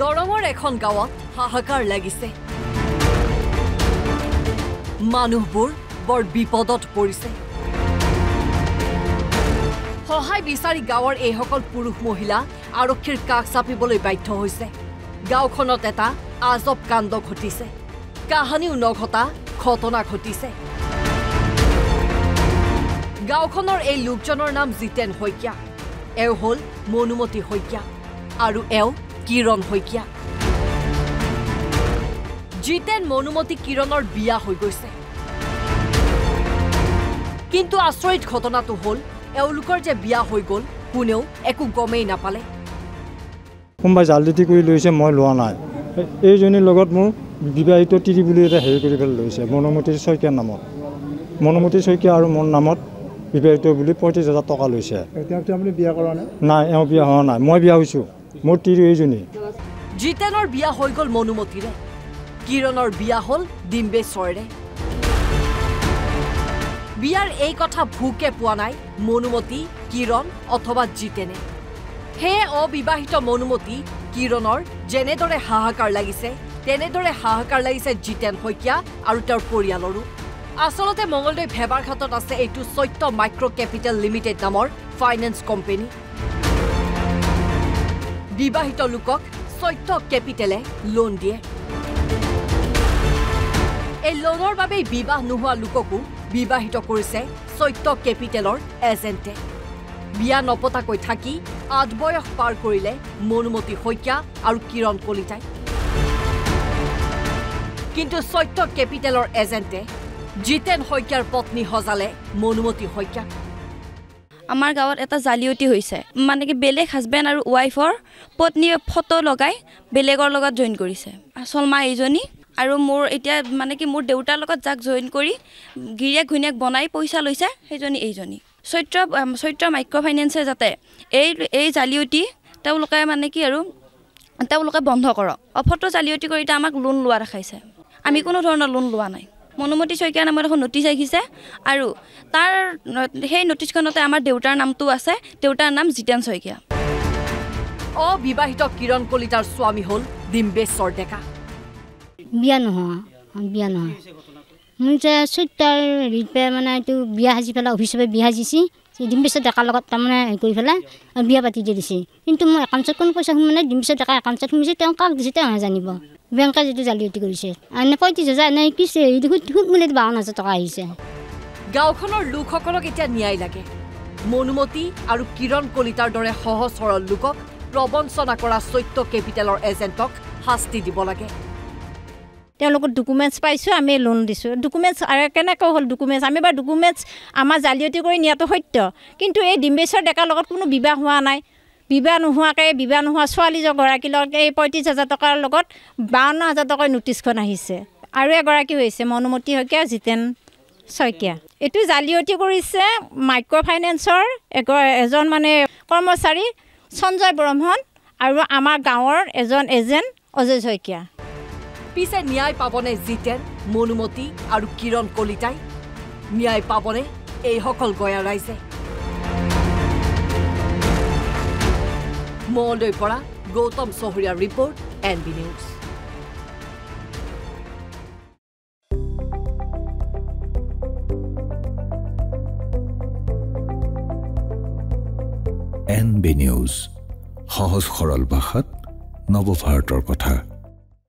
দৰঙৰ এখন গাঁৱত হাহাকাৰ লাগিছে। মানুহবোৰ বৰ বিপদত পৰিছে। সহায় বিচাৰি গাঁৱৰ এইসকল পুৰুষ মহিলা আৰক্ষীৰ কাষ চাপিবলৈ বাধ্য হৈছে। গাঁওখনত এটা আজব কাণ্ড ঘটিছে। কাহানিও নঘটা ঘটনা ঘটিছে। গাঁওখনৰ এই লোকজনৰ নাম জিতেন শইকীয়া। এওঁ হ'ল মনুমতী শইকীয়া। আৰু এওঁ কিৰণ শইকীয়া। জিতেন মনুমতী কিৰণৰ বিয়া হৈ গৈছে। কিন্তু আচৰিত ঘটনাটো হ'ল এওঁলোকৰ যে বিয়া হৈ গ'ল কোনেও একো গমেই নাপালে। কোনোবাই জালদিতি কৰি লৈছে মই লোৱা নাই। এই- এইজনীৰ লগত মোৰ বিবাহিত তিৰি বুলি এটা হেৰি কৰি পেলাই লৈছে মনোমতী শইকীয়াৰ নামত। মনোমতী শইকীয়া আৰু মোৰ নামত বিবাহিত বুলি পঁয়ত্ৰিছ হাজাৰ টকা লৈছে। তেওঁক আপুনি বিয়া কৰা নাই? নাই এওঁ বিয়া হোৱা নাই। মই বিয়া হৈছোঁ। জিতেনৰ বিয়া হৈ গ'ল মনুমতীৰে। কিৰণৰ বিয়া হ'ল ডিম্বেশ্বৰেৰে বিয়াৰ এই কথা ভোকে পোৱা নাই মনুমতী কিৰণ অথবা জিতেনে। সেয়ে অবিবাহিত মনুমতী কিৰণৰ যেনেদৰে হাহাকাৰ লাগিছে তেনেদৰে হাহাকাৰ লাগিছে জিতেন শইকীয়া আৰু তেওঁৰ পৰিয়ালৰো। আচলতে মঙলদৈ ভেবাৰঘাটত আছে এইটো সত্য মাইক্ৰ' কেপিটেল লিমিটেড নামৰ ফাইনেন্স কোম্পেনী। বিবাহিত লোকক সত্য কেপিটেলে লোন দিয়ে। এই লোনৰ বাবেই বিবাহ নোহোৱা লোককো বিবাহিত কৰিছে সত্য কেপিটেলৰ এজেণ্টে। বিয়া নপতাকৈ থাকি আঠ বয়স পাৰ কৰিলে মনুমতী শইকীয়া আৰু কিৰণ কলিতাই। কিন্তু সত্য কেপিটেলৰ এজেণ্টে জিতেন শইকীয়াৰ পত্নী সজালে মনুমতী শইকীয়াক। আমাৰ গাঁৱত এটা জালিয়তি হৈছে। মানে কি বেলেগ হাজবেণ্ড আৰু ৱাইফৰ পত্নীয়ে ফটো লগাই বেলেগৰ লগত জইন কৰিছে। আচল মা এইজনী আৰু মোৰ এতিয়া মানে কি মোৰ দেউতাৰ লগত যাক জইন কৰি গিৰিয়েক ঘৈণীয়েক বনাই পইচা লৈছে সেইজনী এইজনী। চৈত্ৰ চৈত্ৰ মাইক্ৰ' ফাইনেন্সে যাতে এই এই জালিয়তি তেওঁলোকে মানে কি আৰু তেওঁলোকে বন্ধ কৰক। অ, ফটো জালিয়তি কৰি এতিয়া আমাক লোন লোৱা দেখাইছে। আমি কোনো ধৰণৰ লোন লোৱা নাই। মনুমতী শইকীয়া নামৰ এখন নটিচ আহিছে আৰু তাৰ সেই নটিচখনতে আমাৰ দেউতাৰ নামটো আছে। দেউতাৰ নাম জিতেন শইকীয়া। অবিবাহিত কিৰণ কলিতাৰ স্বামী হ'ল ডিম্বেশ্বৰ ডেকা। বিয়া নোহোৱা অঁ, বিয়া নোহোৱা মোৰ যে চৈতাৰ হেৰিত পে মানে এইটো বিয়া সাজি পেলাই অফিচৰ পৰা বিয়া সাজিছে ডিম্বেশ্বৰ ডেকাৰ লগত তাৰমানে হেৰি কৰি পেলাই আৰু বিয়া পাতি দি দিছে। কিন্তু মই একাউণ্টত কোনো পইচা সোমোৱা নাই ডিম্বেশ্বৰ ডেকাৰ একাউণ্টত সোমাইছে তেওঁ কাক দিছে তেওঁহে জানিব বেংকে যিটো জালিয়াতি কৰিছে এনে পঁয়ত্ৰিছ হাজাৰ এনে কিছে হেৰি সুদ সুদ মূল্যত বাৱন্ন হাজাৰ টকা আহিছে গাঁওখনৰ লোকসকলক এতিয়া ন্যায় লাগে মনুমতী আৰু কিৰণ কলিতাৰ দৰে সহজ সৰল লোকক প্ৰবঞ্চনা কৰা সত্য কেপিটেলৰ এজেণ্টক শাস্তি দিব লাগে তেওঁলোকৰ ডকুমেণ্টছ পাইছোঁ আমি লোন দিছোঁ ডকুমেণ্টছ আৰু কেনেকৈ হ'ল ডকুমেণ্টছ আমি বাৰু ডকুমেণ্টছ আমাৰ জালিয়াতি কৰি নিয়াটো সত্য কিন্তু এই ডিম্বেশ্বৰ ডেকাৰ লগত কোনো বিবাহ হোৱা নাই বিবাহ নোহোৱাকৈ বিবাহ নোহোৱা ছোৱালীজনগৰাকীৰ লগত এই পঁয়ত্ৰিছ হাজাৰ টকাৰ লগত বাৱন্ন হাজাৰ টকাৰ নটিচখন আহিছে। আৰু এগৰাকী হৈছে মনুমতী শইকীয়া জিতেন শইকীয়া। এইটো জালিয়াতি কৰিছে মাইক্ৰ' ফাইনেন্সৰ এগ এজন মানে কৰ্মচাৰী সঞ্জয় ব্ৰহ্মণ আৰু আমাৰ গাঁৱৰ এজন এজেণ্ট অজয় শইকীয়া। পিছে ন্যায় পাবনে জিতেন মনুমতী আৰু কিৰণ কলিতাই? ন্যায় পাবনে এইসকল গঞা ৰাইজে? মঙলদৈৰ পৰা Gautam চহৰীয়াৰ report N B news N B news সহজ সৰল ভাষাত নৱভাৰতৰ কথা।